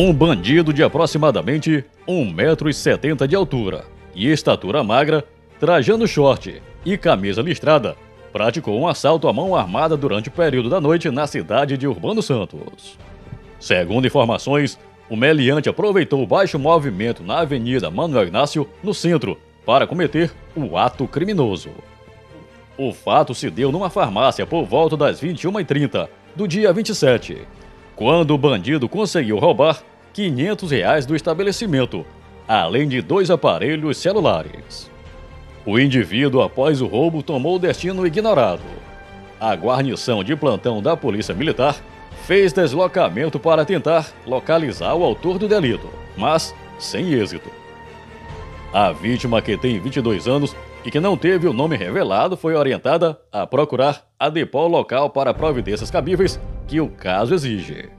Um bandido de aproximadamente 1,70m de altura e estatura magra, trajando short e camisa listrada, praticou um assalto à mão armada durante o período da noite na cidade de Urbano Santos. Segundo informações, o meliante aproveitou o baixo movimento na Avenida Manuel Inácio, no centro, para cometer o ato criminoso. O fato se deu numa farmácia por volta das 21h30 do dia 27, quando o bandido conseguiu roubar 500 reais do estabelecimento, além de dois aparelhos celulares. O indivíduo, após o roubo, tomou destino ignorado. A guarnição de plantão da Polícia Militar fez deslocamento para tentar localizar o autor do delito, mas sem êxito. A vítima, que tem 22 anos e que não teve o nome revelado, foi orientada a procurar a DEPOL local para providências cabíveis que o caso exige.